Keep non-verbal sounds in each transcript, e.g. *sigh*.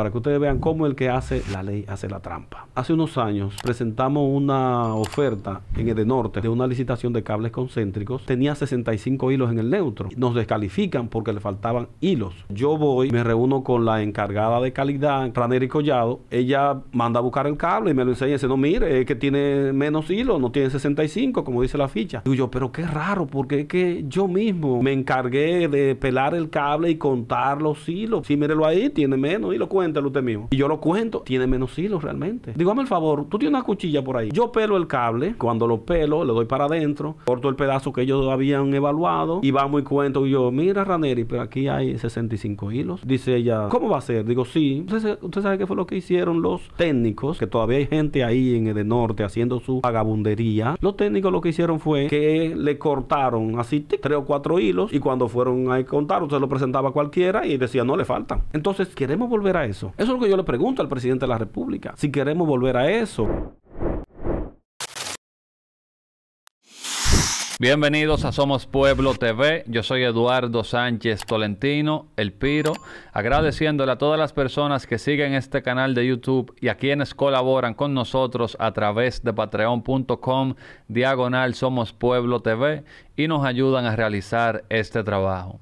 para que ustedes vean cómo el que hace la ley hace la trampa. Hace unos años presentamos una oferta en el de norte de una licitación de cables concéntricos. Tenía 65 hilos en el neutro. Nos descalifican porque le faltaban hilos. Yo voy, me reúno con la encargada de calidad, Raneri Collado. Ella manda a buscar el cable y me lo enseña y dice, no, mire, es que tiene menos hilos, no tiene 65, como dice la ficha. Digo yo, pero qué raro, porque es que yo mismo me encargué de pelar el cable y contar los hilos. Sí, mírelo ahí, tiene menos hilos, Y yo lo cuento, tiene menos hilos realmente. Dígame el favor, tú tienes una cuchilla por ahí. Yo pelo el cable, cuando lo pelo, le doy para adentro, corto el pedazo que ellos habían evaluado y vamos y cuento. Y yo, mira, Raneri, pero aquí hay 65 hilos. Dice ella, ¿cómo va a ser? Digo, sí. Usted, usted sabe qué fue lo que hicieron los técnicos, que todavía hay gente ahí en el norte haciendo su vagabundería. Los técnicos lo que hicieron fue que le cortaron así tres o cuatro hilos y cuando fueron a contar, usted lo presentaba a cualquiera y decía, no le faltan. Entonces, queremos volver a eso. Eso es lo que yo le pregunto al presidente de la República. Si queremos volver a eso. Bienvenidos a Somos Pueblo TV. Yo soy Eduardo Sánchez Tolentino, El Piro, agradeciéndole a todas las personas que siguen este canal de YouTube y a quienes colaboran con nosotros a través de patreon.com diagonal Somos Pueblo TV y nos ayudan a realizar este trabajo.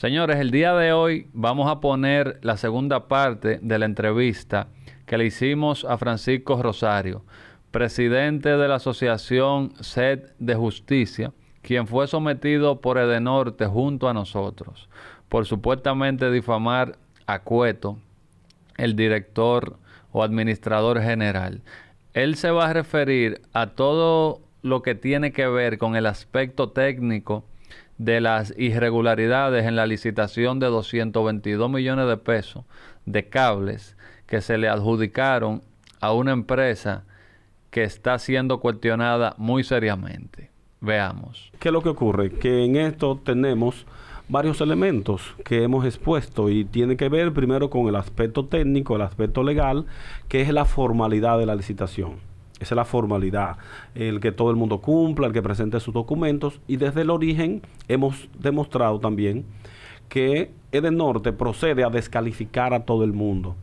Señores, el día de hoy vamos a poner la segunda parte de la entrevista que le hicimos a Francisco Rosario presidente de la Asociación SED de Justicia, quien fue sometido por Edenorte junto a nosotros por supuestamente difamar a Cueto, el director o administrador general. Él se va a referir a todo lo que tiene que ver con el aspecto técnico de las irregularidades en la licitación de 222 millones de pesos de cables que se le adjudicaron a una empresa que está siendo cuestionada muy seriamente. Veamos. ¿Qué es lo que ocurre? Que en esto tenemos varios elementos que hemos expuesto y tiene que ver primero con el aspecto técnico, el aspecto legal, que es la formalidad de la licitación. Esa es la formalidad, el que todo el mundo cumpla, el que presente sus documentos y desde el origen hemos demostrado también que Edenorte procede a descalificar a todo el mundo.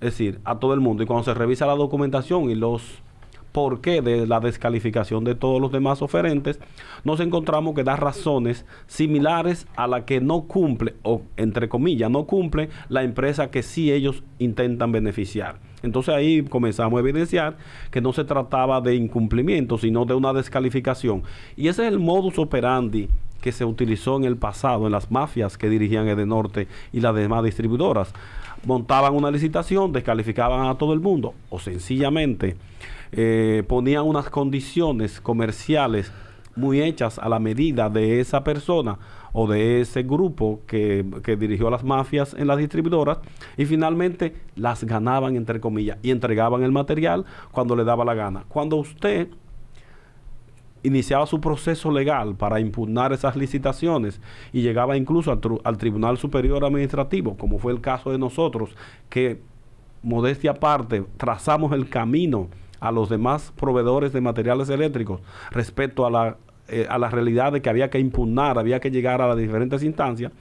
Es decir, a todo el mundo. Y cuando se revisa la documentación y los por qué de la descalificación de todos los demás oferentes, nos encontramos que da razones similares a la que no cumple, o entre comillas, no cumple la empresa que sí ellos intentan beneficiar. Entonces ahí comenzamos a evidenciar que no se trataba de incumplimiento, sino de una descalificación. Y ese es el modus operandi que se utilizó en el pasado en las mafias que dirigían Edenorte y las demás distribuidoras. Montaban una licitación, descalificaban a todo el mundo o sencillamente eh, ponían unas condiciones comerciales muy hechas a la medida de esa persona o de ese grupo que, que, dirigió las mafias en las distribuidoras y finalmente las ganaban entre comillas y entregaban el material cuando le daba la gana. Cuando usted iniciaba su proceso legal para impugnar esas licitaciones y llegaba incluso al, al Tribunal Superior Administrativo, como fue el caso de nosotros, que modestia aparte trazamos el camino a los demás proveedores de materiales eléctricos respecto a la, eh, a la realidad de que había que impugnar, había que llegar a las diferentes instancias,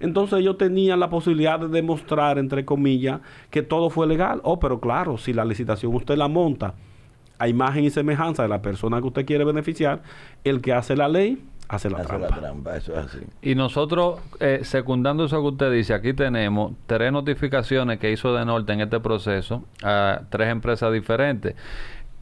entonces ellos tenían la posibilidad de demostrar, entre comillas, que todo fue legal. Oh, pero claro, si la licitación usted la monta a imagen y semejanza de la persona que usted quiere beneficiar, el que hace la ley hace la trampa. eso es así. Y nosotros, eh, secundando eso que usted dice, aquí tenemos tres notificaciones que hizo de Norte en este proceso a tres empresas diferentes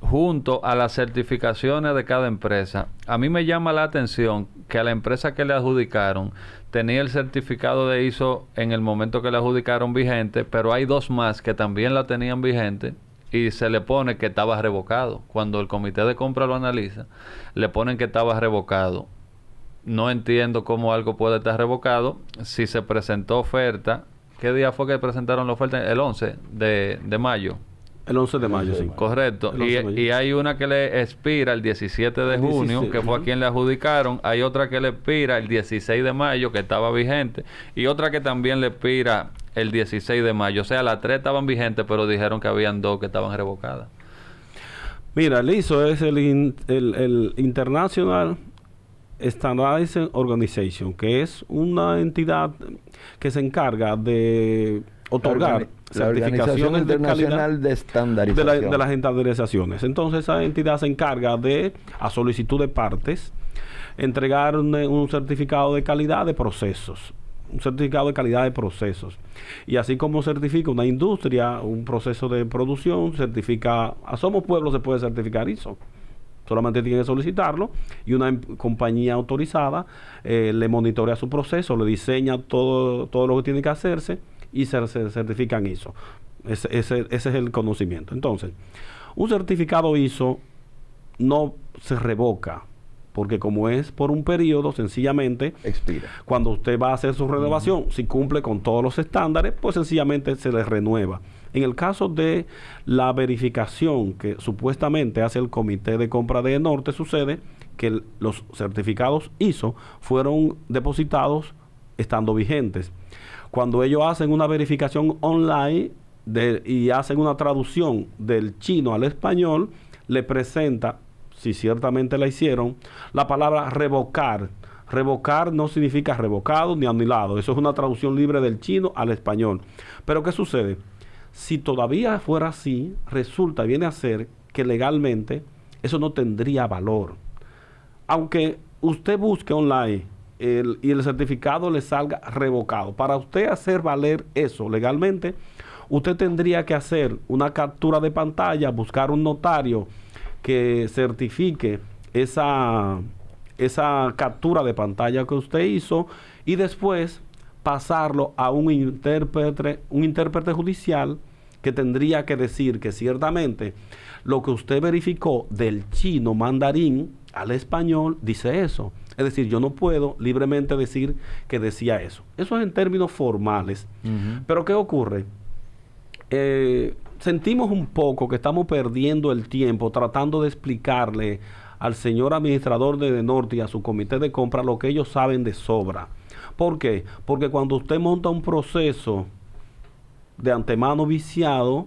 junto a las certificaciones de cada empresa. A mí me llama la atención que a la empresa que le adjudicaron tenía el certificado de ISO en el momento que le adjudicaron vigente, pero hay dos más que también la tenían vigente y se le pone que estaba revocado. Cuando el comité de compra lo analiza, le ponen que estaba revocado no entiendo cómo algo puede estar revocado. Si se presentó oferta, ¿qué día fue que presentaron la oferta? El 11 de, de mayo. El 11 de mayo, sí. Correcto. Y, hay una que le expira el 17 de junio, que fue a quien le adjudicaron. Hay otra que le expira el 16 de mayo, que estaba vigente. Y otra que también le expira el 16 de mayo. O sea, las tres estaban vigentes, pero dijeron que habían dos que estaban revocadas. Mira, el ISO es el, el, el International Standardizing Organization, que es una entidad que se encarga de otorgar certificaciones de calidad de estandarización de, las estandarizaciones. Entonces esa entidad se encarga de, a solicitud de partes, entregar un, certificado de calidad de procesos un certificado de calidad de procesos. Y así como certifica una industria, un proceso de producción, certifica, a Somos Pueblo se puede certificar ISO. Solamente tiene que solicitarlo y una em, compañía autorizada eh, le monitorea su proceso, le diseña todo, todo lo que tiene que hacerse y se, certifican ISO. Ese, ese, ese es el conocimiento. Entonces, un certificado ISO no se revoca, porque como es por un periodo, sencillamente expira. Cuando usted va a hacer su renovación, si cumple con todos los estándares, pues sencillamente se le renueva. En el caso de la verificación que supuestamente hace el Comité de Compra de Norte, sucede que los certificados ISO fueron depositados estando vigentes. Cuando ellos hacen una verificación online y hacen una traducción del chino al español, le presenta, si ciertamente la hicieron, la palabra revocar. Revocar no significa revocado ni anulado. Eso es una traducción libre del chino al español. Pero ¿qué sucede? Si todavía fuera así, resulta, viene a ser que legalmente eso no tendría valor. Aunque usted busque online y el certificado le salga revocado. Para usted hacer valer eso legalmente, usted tendría que hacer una captura de pantalla, buscar un notario que certifique esa, esa captura de pantalla que usted hizo y después pasarlo a un intérprete, un intérprete judicial que tendría que decir que ciertamente lo que usted verificó del chino mandarín al español dice eso. Es decir, yo no puedo libremente decir que decía eso. Eso es en términos formales. Pero ¿qué ocurre? Eh, sentimos un poco que estamos perdiendo el tiempo tratando de explicarle al señor administrador de, Norte y a su comité de compra lo que ellos saben de sobra. ¿Por qué? Porque cuando usted monta un proceso de antemano viciado,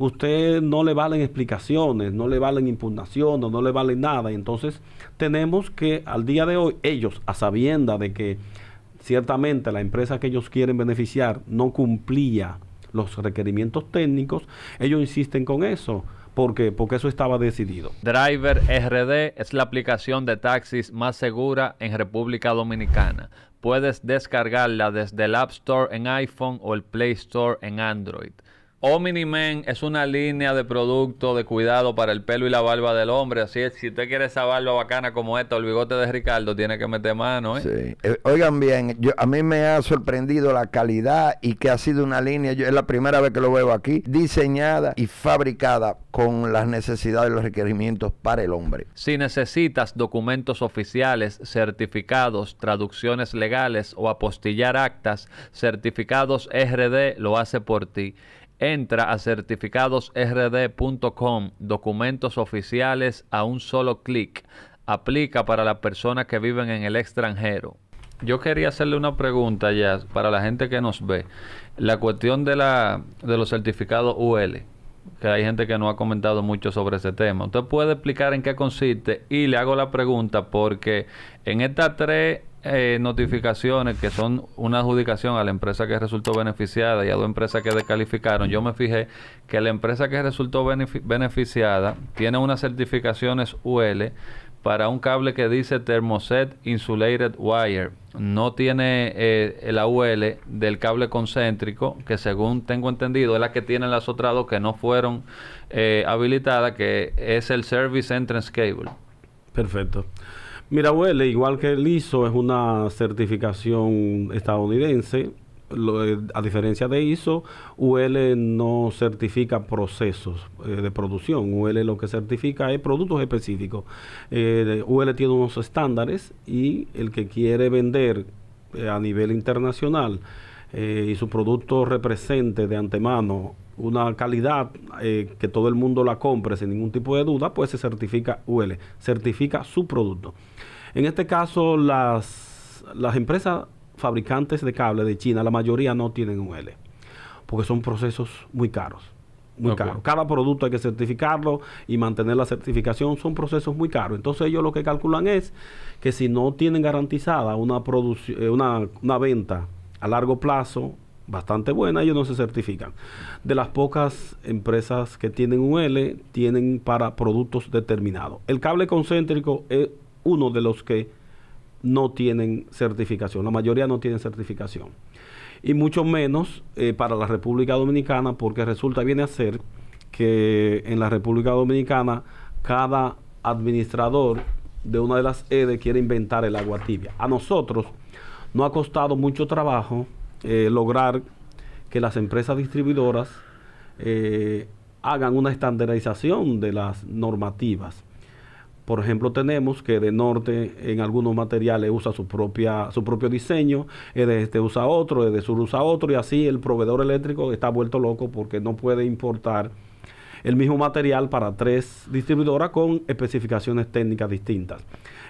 usted no le valen explicaciones, no le valen impugnaciones, no le valen nada. Entonces tenemos que al día de hoy, ellos, a sabienda de que ciertamente la empresa que ellos quieren beneficiar no cumplía los requerimientos técnicos, ellos insisten con eso. ¿Por qué? Porque eso estaba decidido. Driver RD es la aplicación de taxis más segura en República Dominicana. Puedes descargarla desde el App Store en iPhone o el Play Store en Android. Omni-Men es una línea de producto de cuidado para el pelo y la barba del hombre. Así es, si usted quiere esa barba bacana como esta, el bigote de Ricardo, tiene que meter mano. ¿eh? Sí. Eh, oigan bien, yo, a mí me ha sorprendido la calidad y que ha sido una línea, yo, es la primera vez que lo veo aquí, diseñada y fabricada con las necesidades y los requerimientos para el hombre. Si necesitas documentos oficiales, certificados, traducciones legales o apostillar actas, certificados RD lo hace por ti. Entra a certificadosrd.com, documentos oficiales a un solo clic. Aplica para las personas que viven en el extranjero. Yo quería hacerle una pregunta ya para la gente que nos ve. La cuestión de, la, de los certificados UL, que hay gente que no ha comentado mucho sobre ese tema. ¿Usted puede explicar en qué consiste? Y le hago la pregunta porque en estas tres eh, notificaciones que son una adjudicación a la empresa que resultó beneficiada y a dos empresas que descalificaron, yo me fijé que la empresa que resultó beneficiada tiene unas certificaciones UL para un cable que dice Thermoset Insulated Wire. No tiene eh, la UL del cable concéntrico, que según tengo entendido es la que tienen las otras dos que no fueron eh, habilitadas, que es el Service Entrance Cable. Perfecto. Mira, huele, igual que el ISO, es una certificación estadounidense. Eh, a diferencia de ISO, UL no certifica procesos eh, de producción. UL lo que certifica es productos específicos. Eh, UL tiene unos estándares y el que quiere vender a nivel internacional y su producto represente de antemano una calidad que todo el mundo la compre sin ningún tipo de duda, pues se certifica UL, certifica su producto. En este caso, las, las empresas fabricantes de cable de China, la mayoría no tienen un L, porque son procesos muy caros. Muy caros. Cada producto hay que certificarlo y mantener la certificación son procesos muy caros. Entonces ellos lo que calculan es que si no tienen garantizada una, eh, una, una venta a largo plazo, bastante buena, ellos no se certifican. De las pocas empresas que tienen UL, tienen para productos determinados. El cable concéntrico es uno de los que no tienen certificación, la mayoría no tienen certificación. Y mucho menos eh, para la República Dominicana, porque resulta, viene a ser que en la República Dominicana cada administrador de una de las EDE quiere inventar el agua tibia. A nosotros no ha costado mucho trabajo eh, lograr que las empresas distribuidoras eh, hagan una estandarización de las normativas. Por ejemplo, tenemos que de norte en algunos materiales usa su propia su propio diseño, de este usa otro, de sur usa otro y así el proveedor eléctrico está vuelto loco porque no puede importar el mismo material para tres distribuidoras con especificaciones técnicas distintas.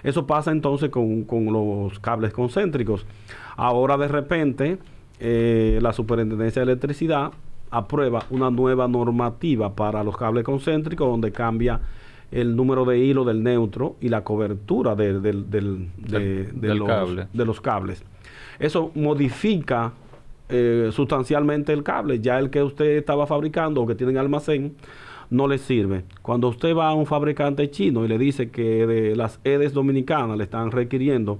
Eso pasa entonces con, los cables concéntricos. Ahora de repente eh, la Superintendencia de Electricidad aprueba una nueva normativa para los cables concéntricos donde cambia el número de hilo del neutro y la cobertura de, los, cable. de los cables. Eso modifica eh, sustancialmente el cable. Ya el que usted estaba fabricando o que tiene en almacén no le sirve. Cuando usted va a un fabricante chino y le dice que de las EDES dominicanas le están requiriendo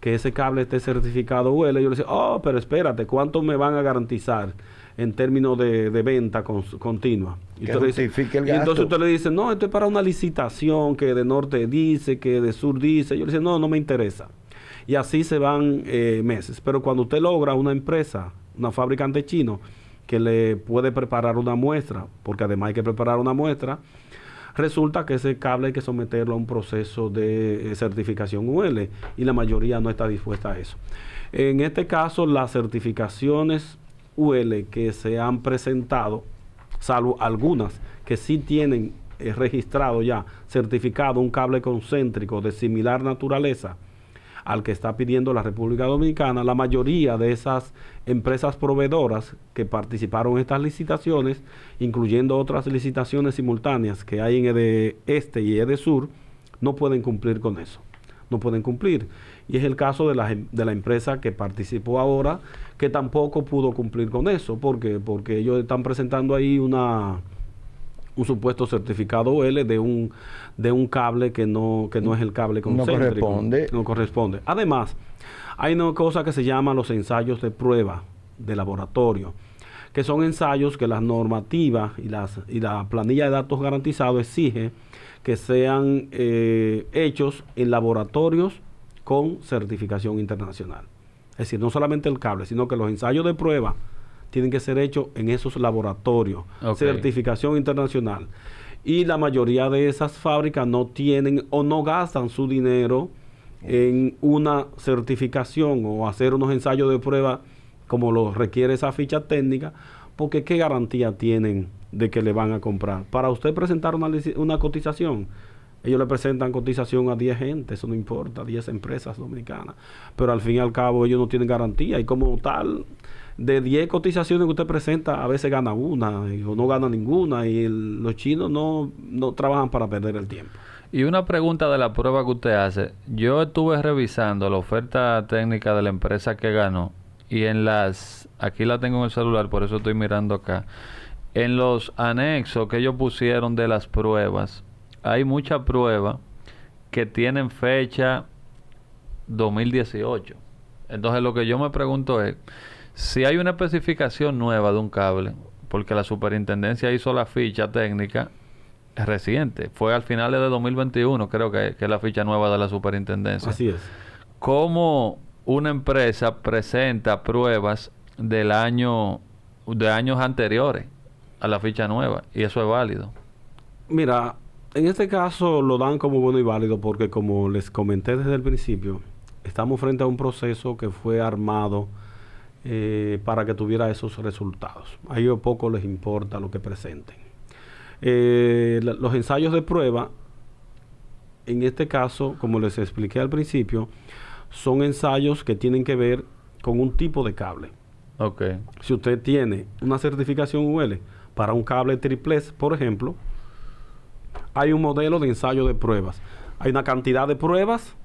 que ese cable esté certificado UL, yo le dice, oh, pero espérate, ¿cuánto me van a garantizar en términos de, venta continua? Y, entonces usted le dice, no, esto es para una licitación que de norte dice, que de sur dice. Yo le dice, no, no me interesa. Y así se van eh, meses. Pero cuando usted logra una empresa, una fabricante chino, que le puede preparar una muestra, porque además hay que preparar una muestra, resulta que ese cable hay que someterlo a un proceso de eh, certificación UL y la mayoría no está dispuesta a eso. En este caso, las certificaciones UL que se han presentado, salvo algunas que sí tienen eh, registrado ya, certificado un cable concéntrico de similar naturaleza, al que está pidiendo la República Dominicana, la mayoría de esas empresas proveedoras que participaron en estas licitaciones, incluyendo otras licitaciones simultáneas que hay en EDE Este y EDE Sur, no pueden cumplir con eso. No pueden cumplir. Y es el caso de la, de la empresa que participó ahora, que tampoco pudo cumplir con eso. Porque ellos están presentando ahí un supuesto certificado L de un de un cable que no que no es el cable concéntrico. No corresponde. No corresponde. Además, hay una cosa que se llama los ensayos de prueba de laboratorio, que son ensayos que las normativas y las y la planilla de datos garantizados exige que sean eh, hechos en laboratorios con certificación internacional. Es decir, no solamente el cable, sino que los ensayos de prueba tienen que ser hechos en esos laboratorios, certificación internacional. Y la mayoría de esas fábricas no tienen o no gastan su dinero en una certificación o hacer unos ensayos de prueba como lo requiere esa ficha técnica, porque ¿qué garantía tienen de que le van a comprar? Para usted presentar una, una cotización, ellos le presentan cotización a 10 gente, eso no importa, 10 empresas dominicanas, pero al fin y al cabo ellos no tienen garantía y como tal de 10 cotizaciones que usted presenta, a veces gana una o no gana ninguna y los chinos no, no trabajan para perder el tiempo. Y una pregunta de la prueba que usted hace. Yo estuve revisando la oferta técnica de la empresa que ganó y en las, aquí la tengo en el celular, por eso estoy mirando acá, en los anexos que ellos pusieron de las pruebas, hay mucha prueba que tienen fecha 2018. Entonces lo que yo me pregunto es, si hay una especificación nueva de un cable, porque la superintendencia hizo la ficha técnica reciente, fue al final de 2021, creo que, que es la ficha nueva de la superintendencia. Así es. ¿Cómo una empresa presenta pruebas del año, de años anteriores a la ficha nueva? Y eso es válido. Mira, en este caso lo dan como bueno y válido porque como les comenté desde el principio, estamos frente a un proceso que fue armado eh, para que tuviera esos resultados. A ellos poco les importa lo que presenten. Eh, los ensayos de prueba, en este caso, como les expliqué al principio, son ensayos que tienen que ver con un tipo de cable. Okay. Si usted tiene una certificación UL para un cable triplex, por ejemplo, hay un modelo de ensayo de pruebas. Hay una cantidad de pruebas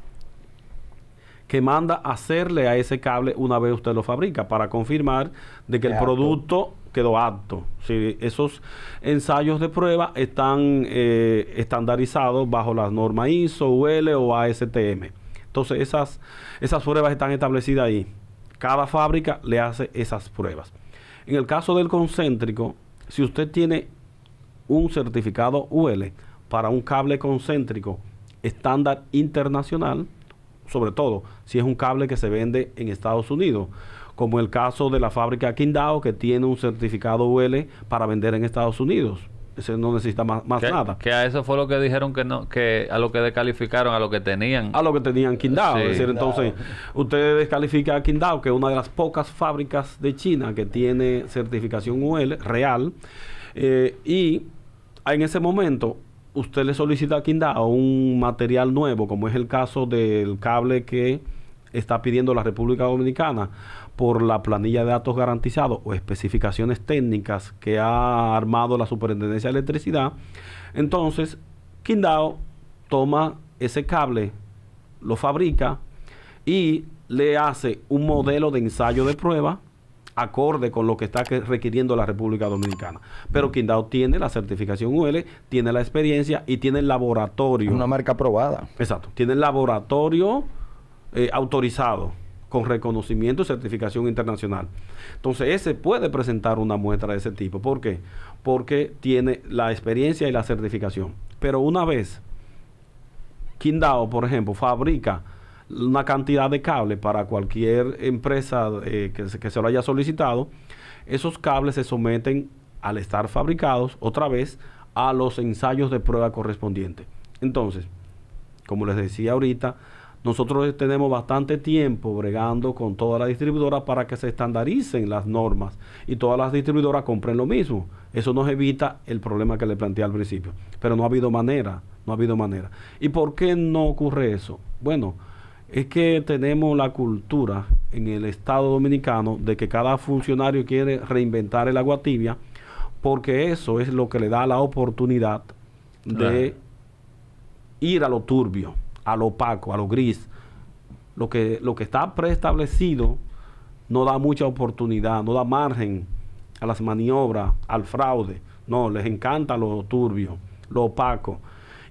que manda hacerle a ese cable una vez usted lo fabrica para confirmar de que el producto quedó apto. Sí, esos ensayos de prueba están eh, estandarizados bajo las normas ISO, UL o ASTM. Entonces esas, esas pruebas están establecidas ahí. Cada fábrica le hace esas pruebas. En el caso del concéntrico, si usted tiene un certificado UL para un cable concéntrico estándar internacional, sobre todo si es un cable que se vende en Estados Unidos, como el caso de la fábrica Qingdao que tiene un certificado UL para vender en Estados Unidos. Ese no necesita más, nada. Que a eso fue lo que dijeron que no, que a lo que descalificaron, a lo que tenían. A lo que tenían Qingdao. es decir, entonces, usted descalifica a Qingdao, que es una de las pocas fábricas de China que tiene certificación UL real. Eh, y en ese momento, usted le solicita a Qingdao un material nuevo, como es el caso del cable que está pidiendo la República Dominicana por la planilla de datos garantizados o especificaciones técnicas que ha armado la Superintendencia de Electricidad, entonces Qingdao toma ese cable, lo fabrica y le hace un modelo de ensayo de prueba acorde con lo que está requiriendo la República Dominicana. Pero Qingdao tiene la certificación UL, tiene la experiencia y tiene el laboratorio. Una marca aprobada. Exacto. Tiene el laboratorio eh, autorizado con reconocimiento y certificación internacional. Entonces, ese puede presentar una muestra de ese tipo. ¿Por qué? Porque tiene la experiencia y la certificación. Pero una vez Qingdao, por ejemplo, fabrica una cantidad de cables para cualquier empresa eh, que, que se lo haya solicitado, esos cables se someten al estar fabricados otra vez a los ensayos de prueba correspondientes. Entonces, como les decía ahorita, nosotros tenemos bastante tiempo bregando con todas las distribuidoras para que se estandaricen las normas y todas las distribuidoras compren lo mismo. Eso nos evita el problema que le planteé al principio. Pero no ha habido manera, no ha habido manera. ¿Y por qué no ocurre eso? Bueno, es que tenemos la cultura en el Estado Dominicano de que cada funcionario quiere reinventar el agua tibia porque eso es lo que le da la oportunidad de ir a lo turbio a lo opaco, a lo gris. Lo que, lo que está preestablecido no da mucha oportunidad, no da margen a las maniobras, al fraude. No, les encanta lo turbio, lo opaco.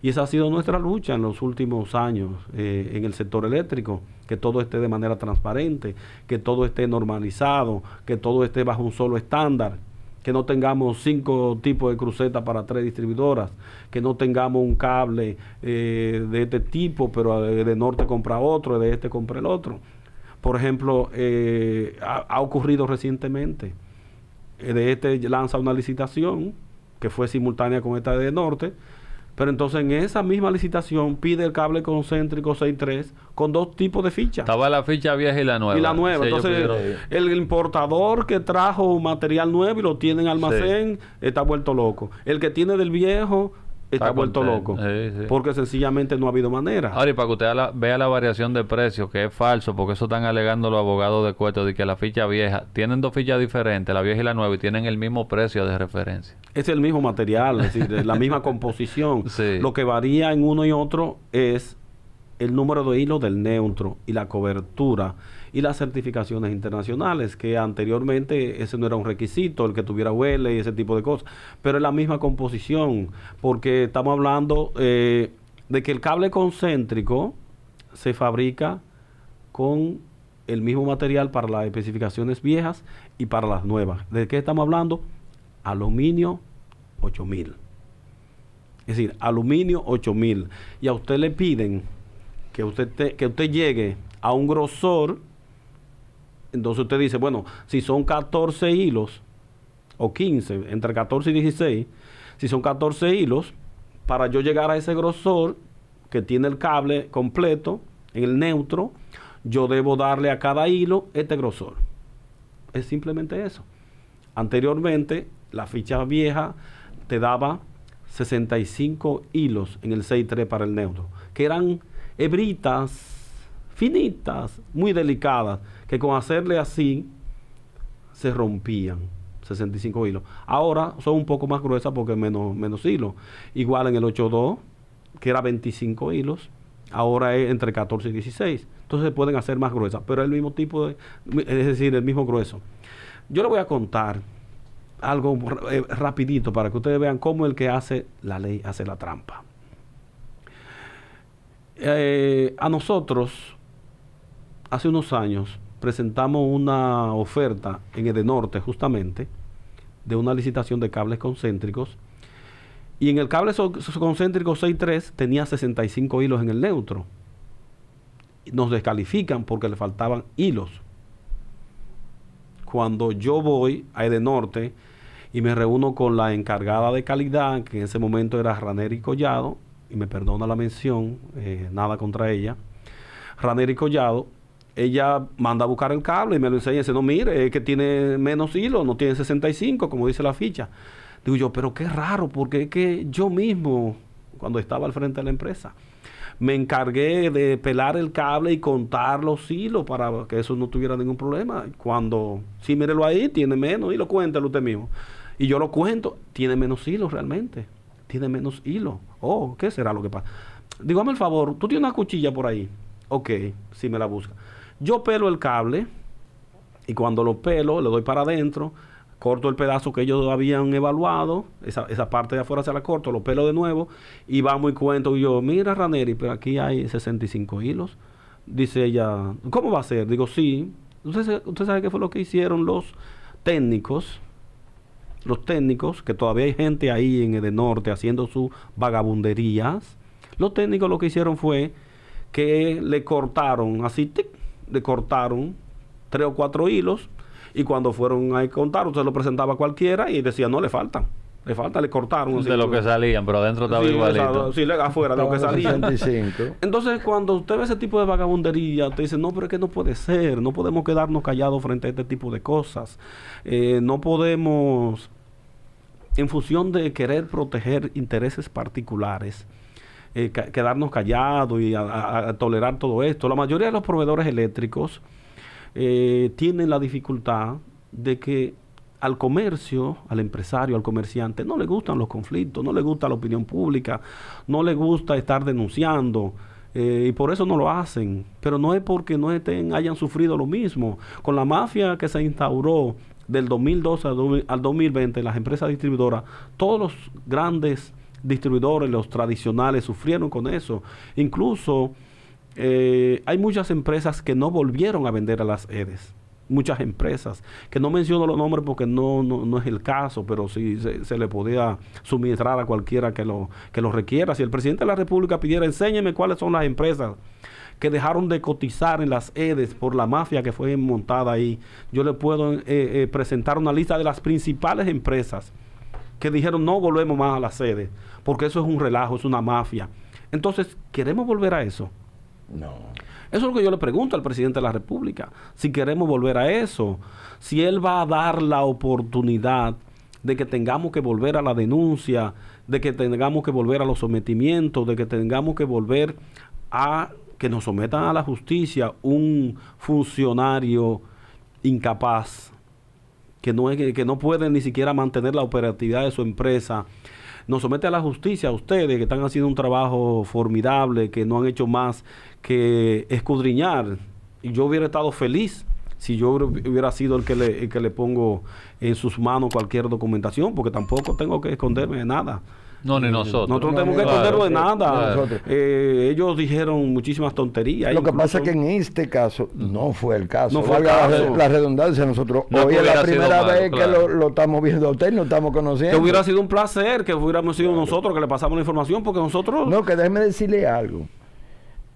Y esa ha sido nuestra lucha en los últimos años eh, en el sector eléctrico, que todo esté de manera transparente, que todo esté normalizado, que todo esté bajo un solo estándar que no tengamos cinco tipos de crucetas para tres distribuidoras, que no tengamos un cable eh, de este tipo, pero de norte compra otro, de este compra el otro. Por ejemplo, eh, ha, ocurrido recientemente, eh, de este lanza una licitación que fue simultánea con esta de norte, pero entonces en esa misma licitación pide el cable concéntrico 6.3 con dos tipos de fichas. Estaba la ficha vieja y la nueva. Y la nueva. entonces el, importador que trajo material nuevo y lo tiene en almacén está vuelto loco. El que tiene del viejo está, vuelto loco. Porque sencillamente no ha habido manera. Ahora, y para que usted vea la variación de precios, que es falso, porque eso están alegando los abogados de cueto de que la ficha vieja, tienen dos fichas diferentes, la vieja y la nueva, y tienen el mismo precio de referencia. Es el mismo material, es decir, la misma *laughs* composición. Lo que varía en uno y otro es el número de hilos del neutro y la cobertura y las certificaciones internacionales, que anteriormente ese no era un requisito, el que tuviera huele y ese tipo de cosas, pero es la misma composición, porque estamos hablando eh, de que el cable concéntrico se fabrica con el mismo material para las especificaciones viejas y para las nuevas. ¿De qué estamos hablando? Aluminio 8000. Es decir, aluminio 8000. Y a usted le piden que usted, que usted llegue a un grosor entonces usted dice, bueno, si son 14 hilos o 15, entre 14 y 16, si son 14 hilos, para yo llegar a ese grosor que tiene el cable completo en el neutro, yo debo darle a cada hilo este grosor. Es simplemente eso. Anteriormente, la ficha vieja te daba 65 hilos en el 6.3 para el neutro, que eran hebritas finitas, muy delicadas, que con hacerle así se rompían 65 hilos. Ahora son un poco más gruesas porque menos, menos hilos. Igual en el 8.2, que era 25 hilos, ahora es entre 14 y 16. Entonces pueden hacer más gruesas, pero es el mismo tipo de, es decir, el mismo grueso. Yo le voy a contar algo eh, rapidito para que ustedes vean cómo el que hace la ley hace la trampa. Eh, a nosotros, hace unos años, presentamos una oferta en Edenorte justamente de una licitación de cables concéntricos y en el cable concéntrico 6.3 tenía 65 hilos en el neutro. Nos descalifican porque le faltaban hilos. Cuando yo voy a Edenorte y me reúno con la encargada de calidad, que en ese momento era Raneri Collado, y me perdona la mención, eh, nada contra ella, Raneri Collado, ella manda a buscar el cable y me lo enseña y dice, no, mire, es que tiene menos hilos, no tiene 65, como dice la ficha. Digo yo, pero qué raro, porque es que yo mismo, cuando estaba al frente de la empresa, me encargué de pelar el cable y contar los hilos para que eso no tuviera ningún problema. Cuando, sí, mírelo ahí, tiene menos y lo cuéntelo usted mismo. Y yo lo cuento, tiene menos hilos realmente. Tiene menos hilo. Oh, ¿qué será lo que pasa? Dígame el favor, tú tienes una cuchilla por ahí. Ok, si me la busca. Yo pelo el cable y cuando lo pelo, le doy para adentro corto el pedazo que ellos habían evaluado, esa, esa parte de afuera se la corto, lo pelo de nuevo y vamos y cuento y yo, mira Raneri, pero aquí hay 65 hilos. Dice ella, ¿cómo va a ser? Digo, sí. ¿Usted, usted sabe qué fue lo que hicieron los técnicos? Los técnicos, que todavía hay gente ahí en el norte haciendo sus vagabunderías. Los técnicos lo que hicieron fue que le cortaron, así, le cortaron tres o cuatro hilos y cuando fueron a contar, usted lo presentaba a cualquiera y decía, no, le faltan. Le falta, le cortaron. De lo que salían, pero adentro estaba igualito. sí, afuera de lo que salían. *laughs* Entonces, cuando usted ve ese tipo de vagabundería, usted dice, no, pero es que no puede ser. No podemos quedarnos callados frente a este tipo de cosas. Eh, no podemos, en función de querer proteger intereses particulares, eh, quedarnos callados y tolerar todo esto. La mayoría de los proveedores eléctricos eh, tienen la dificultad de que al comercio, al empresario, al comerciante, no le gustan los conflictos, no le gusta la opinión pública, no le gusta estar denunciando. Eh, y por eso no lo hacen. Pero no es porque no estén, hayan sufrido lo mismo. Con la mafia que se instauró del 2012 al 2020, las empresas distribuidoras, todos los grandes distribuidores, los tradicionales, sufrieron con eso. Incluso eh, hay muchas empresas que no volvieron a vender a las EDES. Muchas empresas, que no menciono los nombres porque no, no, es el caso, pero sí se, le podía suministrar a cualquiera que lo, que lo requiera. Si el presidente de la República pidiera, enséñeme cuáles son las empresas que dejaron de cotizar en las EDES por la mafia que fue montada ahí, yo le puedo eh, eh, presentar una lista de las principales empresas que dijeron no volvemos más a las EDES, porque eso es un relajo, es una mafia. Entonces, ¿queremos volver a eso? No. Eso es lo que yo le pregunto al presidente de la República. Si queremos volver a eso, si él va a dar la oportunidad de que tengamos que volver a la denuncia, de que tengamos que volver a los sometimientos, de que tengamos que volver a que nos sometan a la justicia un funcionario incapaz, que no, es, que no puede ni siquiera mantener la operatividad de su empresa, nos somete a la justicia a ustedes que están haciendo un trabajo formidable, que no han hecho más que escudriñar. Y yo hubiera estado feliz si yo hubiera sido el que le, el que le pongo en sus manos cualquier documentación, porque tampoco tengo que esconderme de nada. No, ni nosotros. Nosotros no tenemos que esconderlo de nada. Eh, ellos dijeron muchísimas tonterías. Lo que pasa es que en este caso no fue el caso. No fue La, redundancia. Nosotros hoy es la primera vez que lo, estamos viendo a usted, no estamos conociendo. Que hubiera sido un placer que hubiéramos sido nosotros que le pasamos la información, porque nosotros. No, que déjeme decirle algo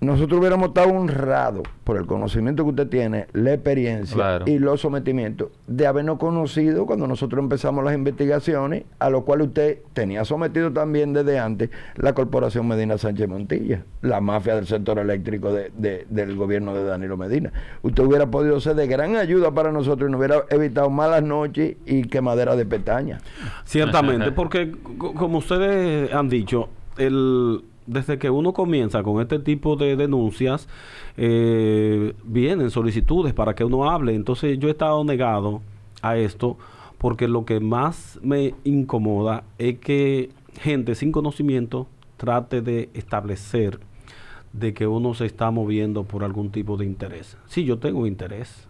nosotros hubiéramos estado honrados por el conocimiento que usted tiene, la experiencia y los sometimientos de habernos conocido cuando nosotros empezamos las investigaciones, a lo cual usted tenía sometido también desde antes la Corporación Medina Sánchez Montilla, la mafia del sector eléctrico del gobierno de Danilo Medina. Usted hubiera podido ser de gran ayuda para nosotros y nos hubiera evitado malas noches y quemadera de pestañas. Ciertamente, *laughs* porque como ustedes han dicho, el desde que uno comienza con este tipo de denuncias, eh, vienen solicitudes para que uno hable. Entonces yo he estado negado a esto porque lo que más me incomoda es que gente sin conocimiento trate de establecer de que uno se está moviendo por algún tipo de interés. Sí, yo tengo interés.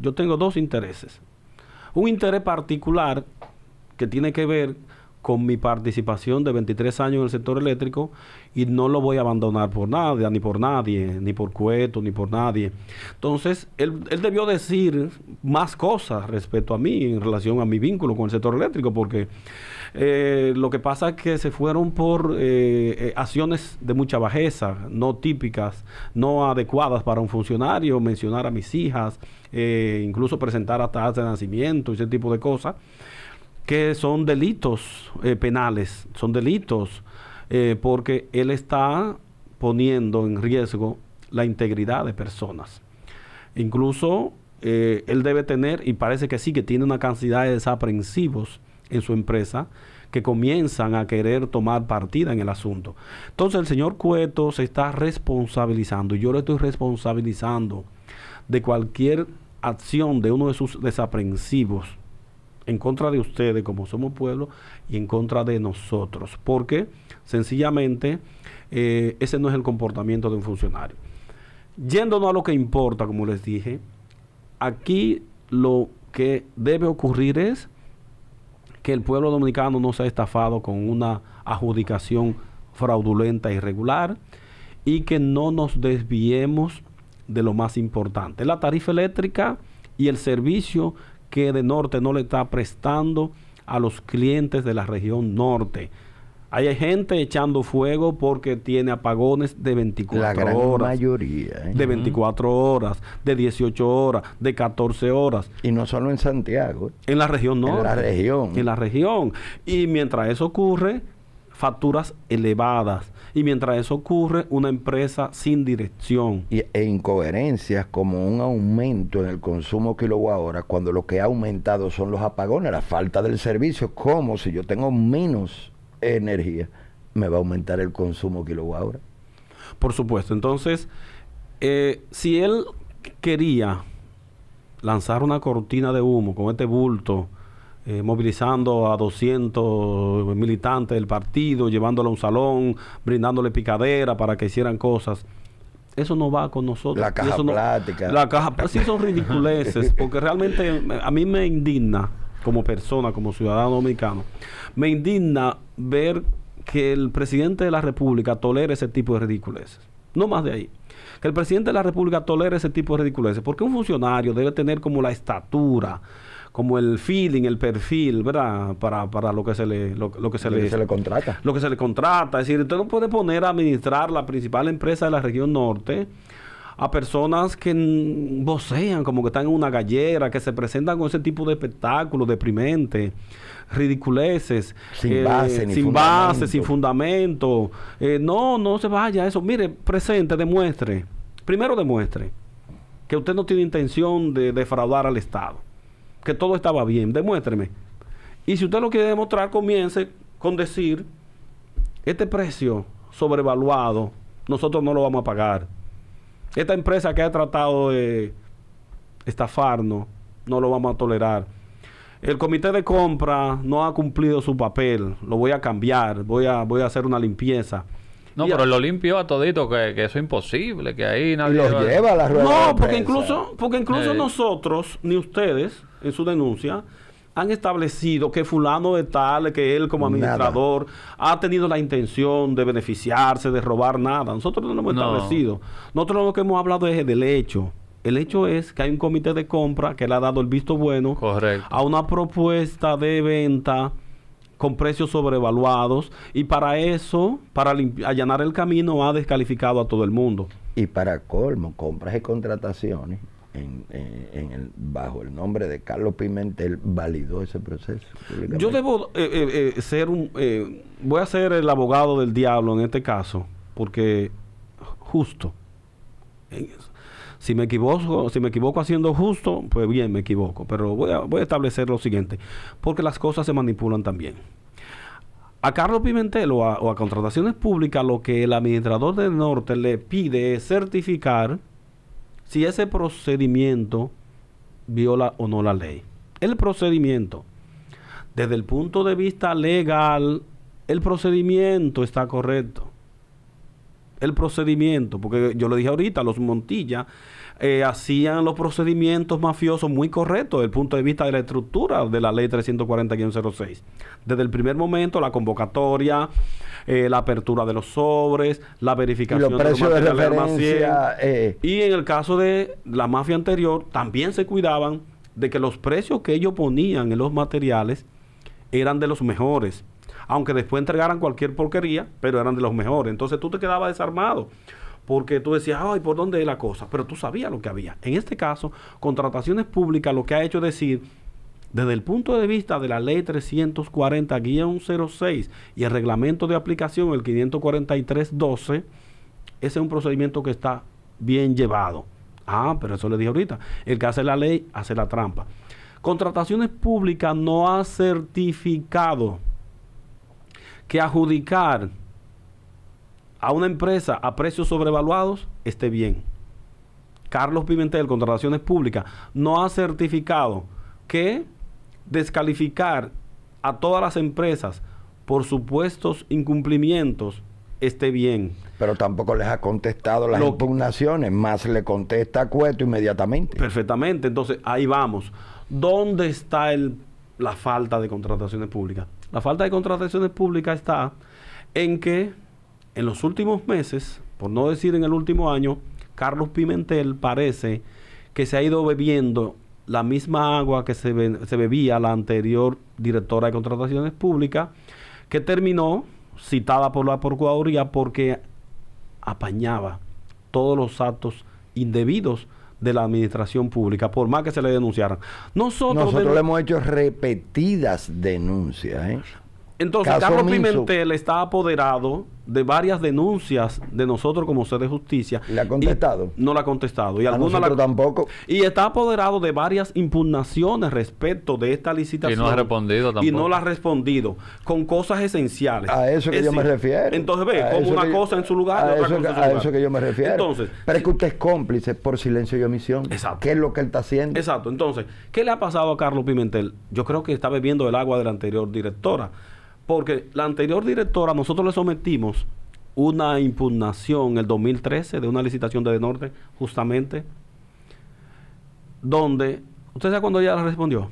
Yo tengo dos intereses. Un interés particular que tiene que ver con mi participación de 23 años en el sector eléctrico y no lo voy a abandonar por nada, ni por nadie, ni por Cueto, ni por nadie. Entonces, él, debió decir más cosas respecto a mí en relación a mi vínculo con el sector eléctrico, porque eh, lo que pasa es que se fueron por eh, eh, acciones de mucha bajeza, no típicas, no adecuadas para un funcionario, mencionar a mis hijas, eh, incluso presentar hasta de nacimiento, ese tipo de cosas que son delitos eh, penales, son delitos eh, porque él está poniendo en riesgo la integridad de personas. Incluso eh, él debe tener, y parece que sí, que tiene una cantidad de desaprensivos en su empresa que comienzan a querer tomar partida en el asunto. Entonces el señor Cueto se está responsabilizando, y yo lo estoy responsabilizando de cualquier acción de uno de sus desaprensivos en contra de ustedes como somos pueblo y en contra de nosotros, porque sencillamente eh, ese no es el comportamiento de un funcionario. Yéndonos a lo que importa, como les dije, aquí lo que debe ocurrir es que el pueblo dominicano no sea estafado con una adjudicación fraudulenta e irregular y que no nos desviemos de lo más importante, la tarifa eléctrica y el servicio que de norte no le está prestando a los clientes de la región norte. Hay gente echando fuego porque tiene apagones de 24 La gran horas. mayoría. ¿eh? De 24 horas, de 18 horas, de 14 horas. Y no solo en Santiago. En la región norte. en la región. En la región. Y mientras eso ocurre, facturas elevadas. Y mientras eso ocurre, una empresa sin dirección. y, e incoherencias como un aumento en el consumo kilowatt hora cuando lo que ha aumentado son los apagones, la falta del servicio, como si yo tengo menos energía, me va a aumentar el consumo kilowatt hora. Por supuesto. Entonces, eh, si él quería lanzar una cortina de humo con este bulto, eh, movilizando a 200 militantes del partido, llevándolo a un salón, brindándole picadera para que hicieran cosas. Eso no va con nosotros. La caja no- plástica. la caja sí son ridiculeces, *laughs* porque realmente me- a mí me indigna como persona, como ciudadano dominicano, me indigna ver que el presidente de la República tolere ese tipo de ridiculeces. No más de ahí. Que el presidente de la República tolere ese tipo de ridiculeces, porque un funcionario debe tener como la estatura, como el feeling, el perfil, ¿verdad? Para, para lo que se le, lo, lo que se le, que se le contrata. lo que se le contrata. Es decir, usted no puede poner a administrar la principal empresa de la región norte a personas que vocean como que están en una gallera, que se presentan con ese tipo de espectáculos deprimente, ridiculeces, Sin base ni sin base, fundamento. sin fundamento. Eh, no, no se vaya a eso. Mire, presente, demuestre. Primero demuestre que usted no tiene intención de defraudar al Estado, que todo estaba bien. Demuéstreme. Y si usted lo quiere demostrar, comience con decir, este precio sobrevaluado, nosotros no lo vamos a pagar. Esta empresa que ha tratado de estafarnos, no lo vamos a tolerar. El comité de compra no ha cumplido su papel, lo voy a cambiar, voy a, voy a hacer una limpieza. No, pero lo limpió a todito, que, que eso es imposible, que ahí Y nadie... los lleva a la rueda de No, porque incluso, porque incluso Eh. nosotros, ni ustedes, en su denuncia, han establecido que fulano de tal, que él como Nada. administrador ha tenido la intención de beneficiarse, de robar nada. Nosotros no lo hemos No. establecido. Nosotros lo que hemos hablado es del hecho. El hecho es que hay un comité de compra que le ha dado el visto bueno Correcto. a una propuesta de venta con precios sobrevaluados y para eso, para allanar el camino, ha descalificado a todo el mundo. Y para colmo, compras y contrataciones en, en- en el, bajo el nombre de Carlos Pimentel validó ese proceso. Yo debo eh, eh, eh, ser un... eh, voy a ser el abogado del diablo en este caso, porque justo. En- si me equivoco, si me equivoco haciendo justo, pues bien, me equivoco. Pero voy a, establecer lo siguiente, porque las cosas se manipulan también. A Carlos Pimentel o a, o a contrataciones públicas, lo que el administrador del norte le pide es certificar si ese procedimiento viola o no la ley. El procedimiento desde el punto de vista legal, el procedimiento está correcto. El procedimiento, porque yo le dije ahorita, los Montilla eh, hacían los procedimientos mafiosos muy correctos desde el punto de vista de la estructura de la ley 340-06. Desde el primer momento, la convocatoria, eh, la apertura de los sobres, la verificación Y los precios de referencia, eh. Y en el caso de la mafia anterior, también se cuidaban de que los precios que ellos ponían en los materiales eran de los mejores. Aunque después entregaran cualquier porquería, pero eran de los mejores. Entonces tú te quedabas desarmado. Porque tú decías, ay, ¿por dónde es la cosa? Pero tú sabías lo que había. En este caso, contrataciones públicas lo que ha hecho es decir, desde el punto de vista de la ley 340-06 y el reglamento de aplicación, el 543-12, ese es un procedimiento que está bien llevado. Ah, pero eso le dije ahorita. El que hace la ley hace la trampa. Contrataciones públicas no ha certificado que adjudicar a una empresa a precios sobrevaluados esté bien. Carlos Pimentel, Contrataciones Públicas, no ha certificado que descalificar a todas las empresas por supuestos incumplimientos esté bien. Pero tampoco les ha contestado las Lo- impugnaciones, más le contesta a Cueto inmediatamente. Perfectamente. Entonces, ahí vamos. ¿Dónde está el, la falta de contrataciones públicas? La falta de contrataciones públicas está en que en los últimos meses, por no decir en el último año, Carlos Pimentel parece que se ha ido bebiendo la misma agua que se, be- se bebía la anterior directora de contrataciones públicas, que terminó citada por la Procuraduría porque apañaba todos los actos indebidos de la administración pública, por más que se le denunciaran. Nosotros, le hemos hecho repetidas denuncias. ¿eh? entonces, Caso Carlos Minso. Pimentel está apoderado de varias denuncias de nosotros como sede de justicia. ¿Le ha contestado? Y no la ha contestado. Y A alguna la- tampoco. Y está apoderado de varias impugnaciones respecto de esta licitación. Y no ha respondido Y tampoco. no la ha respondido. Con cosas esenciales. A eso que Es yo me refiero. Entonces ve, como una yo- cosa en su lugar y a otra eso cosa que- en su A lugar. eso que yo me refiero. Entonces, Pero es que usted es cómplice por silencio y omisión. Exacto. ¿Qué es lo que él está haciendo? Exacto. Entonces, ¿qué le ha pasado a Carlos Pimentel? Yo creo que está bebiendo el agua de la anterior directora. Porque la anterior directora, nosotros le sometimos una impugnación en el 2013 de una licitación de Norte, justamente, donde, ¿usted sabe cuándo ella respondió?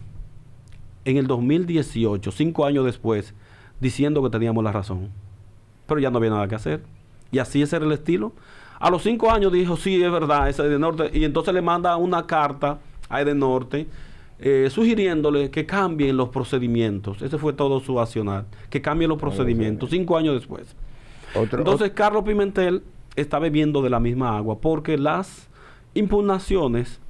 En el 2018, cinco años después, diciendo que teníamos la razón. Pero ya no había nada que hacer. Y así ese era el estilo. A los cinco años dijo, sí, es verdad, ese de Norte. Y entonces le manda una carta a Edenorte eh, sugiriéndole que cambien los procedimientos. Ese fue todo su accionar. Que cambien los procedimientos, cinco años después. Otro- Entonces, Carlos Pimentel está bebiendo de la misma agua porque las impugnaciones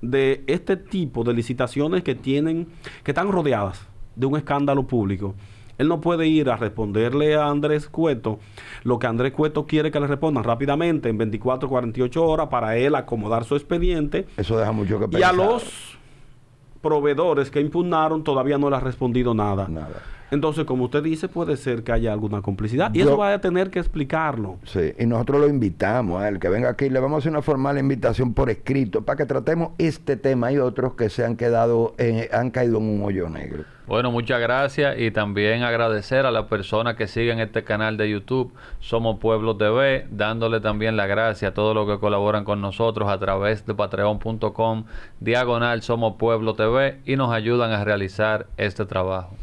de este tipo de licitaciones que tienen, que están rodeadas de un escándalo público, él no puede ir a responderle a Andrés Cueto lo que Andrés Cueto quiere que le respondan rápidamente en 24, 48 horas para él acomodar su expediente Eso deja mucho que y a los proveedores que impugnaron todavía no le ha respondido nada. Nada. Entonces, como usted dice, puede ser que haya alguna complicidad. Y Yo- eso va a tener que explicarlo. Sí, y nosotros lo invitamos a él que venga aquí. Le vamos a hacer una formal invitación por escrito para que tratemos este tema y otros que se han quedado, en- han caído en un hoyo negro. Bueno, muchas gracias y también agradecer a las personas que siguen este canal de YouTube, Somos Pueblo TV, dándole también la gracia a todos los que colaboran con nosotros a través de patreon.com, diagonal Somos Pueblo TV y nos ayudan a realizar este trabajo.